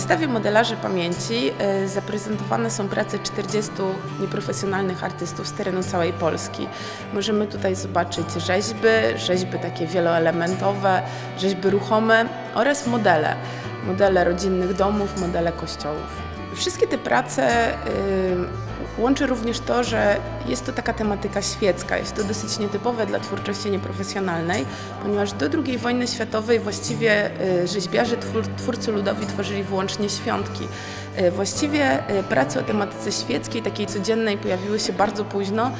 wystawie Modelarzy Pamięci e, zaprezentowane są prace 40 nieprofesjonalnych artystów z terenu całej Polski. Możemy tutaj zobaczyć rzeźby, rzeźby takie wieloelementowe, rzeźby ruchome oraz modele. Modele rodzinnych domów, modele kościołów. Wszystkie te prace łączy również to, że jest to taka tematyka świecka. Jest to dosyć nietypowe dla twórczości nieprofesjonalnej, ponieważ do II wojny światowej właściwie y, rzeźbiarze, twór, twórcy ludowi tworzyli wyłącznie świątki. Y, właściwie prace o tematyce świeckiej, takiej codziennej, pojawiły się bardzo późno,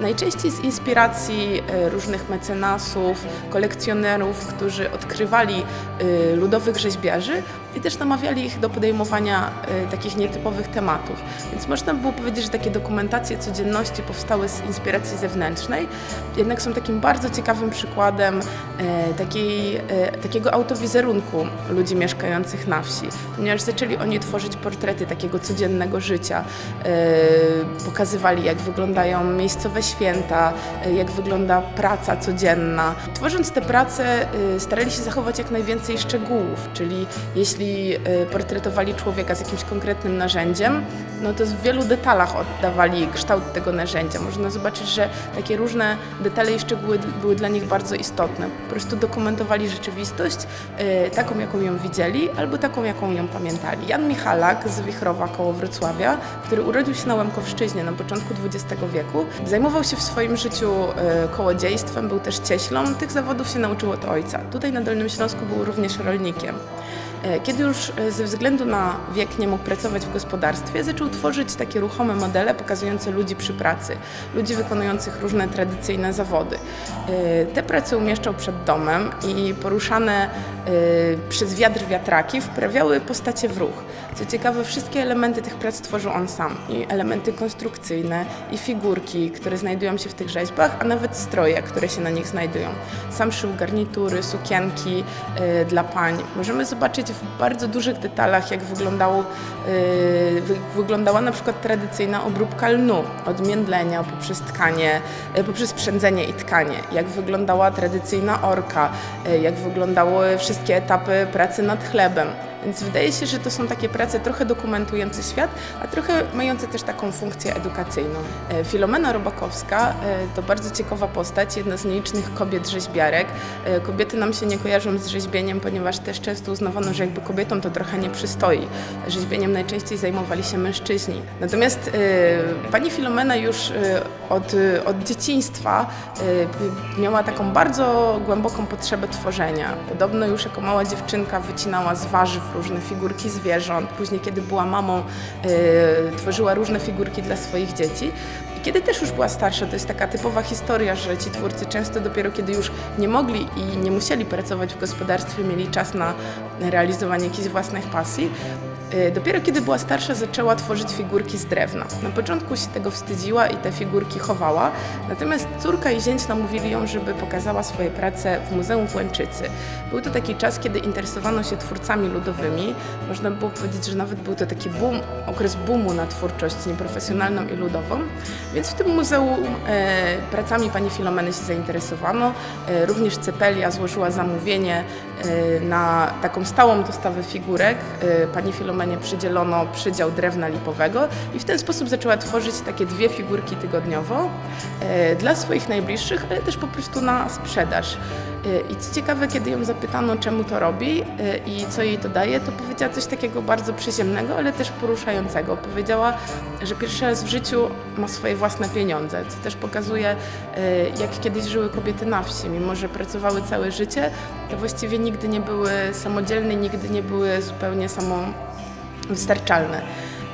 najczęściej z inspiracji różnych mecenasów, kolekcjonerów, którzy odkrywali ludowych rzeźbiarzy i też namawiali ich do podejmowania takich nietypowych tematów. Więc można było powiedzieć, że takie dokumentacje codzienności powstały z inspiracji zewnętrznej, jednak są takim bardzo ciekawym przykładem e, takiej, e, takiego autowizerunku ludzi mieszkających na wsi, ponieważ zaczęli oni tworzyć portrety takiego codziennego życia, e, pokazywali jak wyglądają miejscowe święta, e, jak wygląda praca codzienna. Tworząc te prace e, starali się zachować jak najwięcej szczegółów, czyli jeśli portretowali człowieka z jakimś konkretnym narzędziem, no to w wielu detalach oddawali kształt tego narzędzia. Można zobaczyć, że takie różne detale i szczegóły były dla nich bardzo istotne. Po prostu dokumentowali rzeczywistość y, taką, jaką ją widzieli, albo taką, jaką ją pamiętali. Jan Michalak z Wichrowa koło Wrocławia, który urodził się na Łemkowszczyźnie na początku XX wieku, zajmował się w swoim życiu y, kołodziejstwem, był też cieślą. Tych zawodów się nauczył od ojca. Tutaj na Dolnym Śląsku był również rolnikiem. E, kiedy już e, ze względu na wiek nie mógł pracować w gospodarstwie, zaczął tworzyć takie ruchome modele pokazujące ludzi przy pracy, ludzi wykonujących różne tradycyjne zawody. E, te prace umieszczał przed domem i poruszane przez wiatr wiatraki wprawiały postacie w ruch. Co ciekawe, wszystkie elementy tych prac tworzył on sam. I elementy konstrukcyjne, i figurki, które znajdują się w tych rzeźbach, a nawet stroje, które się na nich znajdują. Sam szył garnitury, sukienki dla pań. Możemy zobaczyć w bardzo dużych detalach, jak wyglądało, yy, wyglądała na przykład tradycyjna obróbka lnu, od międlenia poprzez tkanie, yy, poprzez przędzenie i tkanie, jak wyglądała tradycyjna orka, yy, jak wyglądały wszystkie etapy pracy nad chlebem. Więc wydaje się, że to są takie prace trochę dokumentujące świat, a trochę mające też taką funkcję edukacyjną. E, Filomena Robakowska e, to bardzo ciekawa postać, jedna z nielicznych kobiet rzeźbiarek. E, kobiety nam się nie kojarzą z rzeźbieniem, ponieważ też często uznawano, że jakby kobietom to trochę nie przystoi. Rzeźbieniem najczęściej zajmowali się mężczyźni. Natomiast pani Filomena już od, od dzieciństwa miała taką bardzo głęboką potrzebę tworzenia. Podobno już jako mała dziewczynka wycinała z warzyw różne figurki zwierząt. Później, kiedy była mamą, yy, tworzyła różne figurki dla swoich dzieci. I kiedy też już była starsza, to jest taka typowa historia, że ci twórcy często dopiero kiedy już nie mogli i nie musieli pracować w gospodarstwie, mieli czas na realizowanie jakichś własnych pasji, dopiero kiedy była starsza, zaczęła tworzyć figurki z drewna. Na początku się tego wstydziła i te figurki chowała, natomiast córka i zięć namówili ją, żeby pokazała swoje prace w Muzeum w Łęczycy. Był to taki czas, kiedy interesowano się twórcami ludowymi. Można było powiedzieć, że nawet był to taki boom, okres boomu na twórczość nieprofesjonalną i ludową. Więc w tym muzeum e, pracami pani Filomeny się zainteresowano. E, również Cepelia złożyła zamówienie e, na taką stałą dostawę figurek. E, pani Filomena Przydzielono przydział drewna lipowego i w ten sposób zaczęła tworzyć takie dwie figurki tygodniowo e, dla swoich najbliższych, ale też po prostu na sprzedaż. E, I co ciekawe, kiedy ją zapytano, czemu to robi e, i co jej to daje, to powiedziała coś takiego bardzo przyziemnego, ale też poruszającego. Powiedziała, że pierwszy raz w życiu ma swoje własne pieniądze, co też pokazuje, jak kiedyś żyły kobiety na wsi. Mimo, że pracowały całe życie, to właściwie nigdy nie były samodzielne, nigdy nie były zupełnie samą wystarczalne.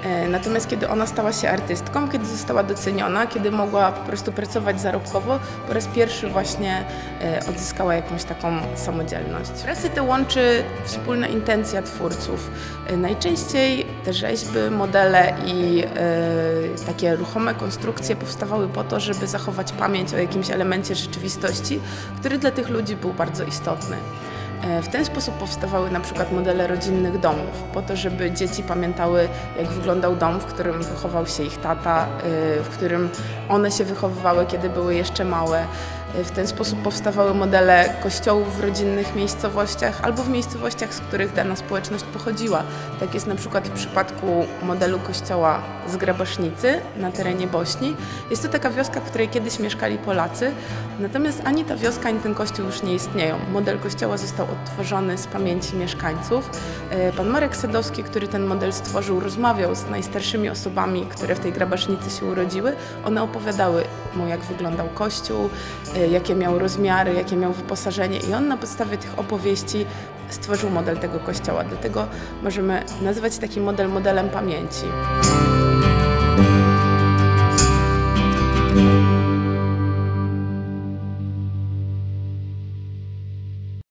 E, natomiast kiedy ona stała się artystką, kiedy została doceniona, kiedy mogła po prostu pracować zarobkowo, po raz pierwszy właśnie e, odzyskała jakąś taką samodzielność. Pracy te łączy wspólna intencja twórców. E, najczęściej te rzeźby, modele i takie ruchome konstrukcje powstawały po to, żeby zachować pamięć o jakimś elemencie rzeczywistości, który dla tych ludzi był bardzo istotny. E, w ten sposób powstawały na przykład modele rodzinnych domów, po to, żeby dzieci pamiętały, jak wyglądał dom, w którym wychował się ich tata, e, w którym one się wychowywały, kiedy były jeszcze małe. W ten sposób powstawały modele kościołów w rodzinnych miejscowościach albo w miejscowościach, z których dana społeczność pochodziła. Tak jest na przykład w przypadku modelu kościoła z Grabasznicy na terenie Bośni. Jest to taka wioska, w której kiedyś mieszkali Polacy, natomiast ani ta wioska, ani ten kościół już nie istnieją. Model kościoła został odtworzony z pamięci mieszkańców. Y, Pan Marek Sadowski, który ten model stworzył, rozmawiał z najstarszymi osobami, które w tej Grabasznicy się urodziły. One opowiadały mu, jak wyglądał kościół, jakie miał rozmiary, jakie miał wyposażenie i on na podstawie tych opowieści stworzył model tego kościoła. Dlatego możemy nazwać taki model modelem pamięci.